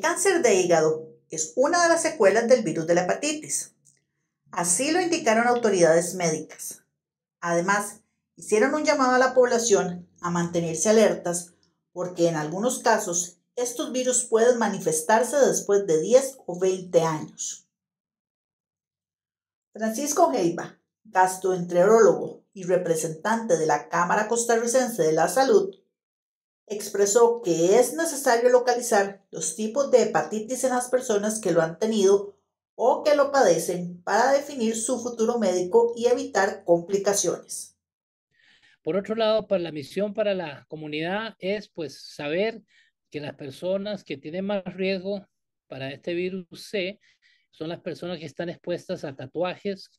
cáncer de hígado es una de las secuelas del virus de la hepatitis. Así lo indicaron autoridades médicas. Además, hicieron un llamado a la población a mantenerse alertas porque en algunos casos estos virus pueden manifestarse después de 10 o 20 años. Francisco Heiba, gastroenterólogo y representante de la Cámara Costarricense de la Salud, expresó que es necesario localizar los tipos de hepatitis en las personas que lo han tenido o que lo padecen para definir su futuro médico y evitar complicaciones. Por otro lado, para la misión para la comunidad es pues saber que las personas que tienen más riesgo para este virus C son las personas que están expuestas a tatuajes,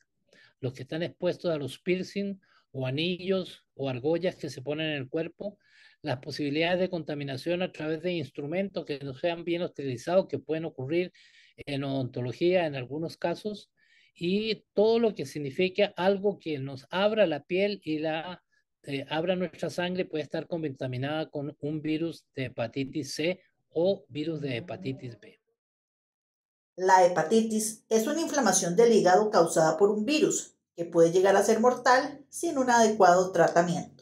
los que están expuestos a los piercing o anillos o argollas que se ponen en el cuerpo, las posibilidades de contaminación a través de instrumentos que no sean bien utilizados, que pueden ocurrir en odontología en algunos casos, y todo lo que significa algo que nos abra la piel y la eh, abra nuestra sangre puede estar contaminada con un virus de hepatitis C o virus de hepatitis B. La hepatitis es una inflamación del hígado causada por un virus que puede llegar a ser mortal sin un adecuado tratamiento.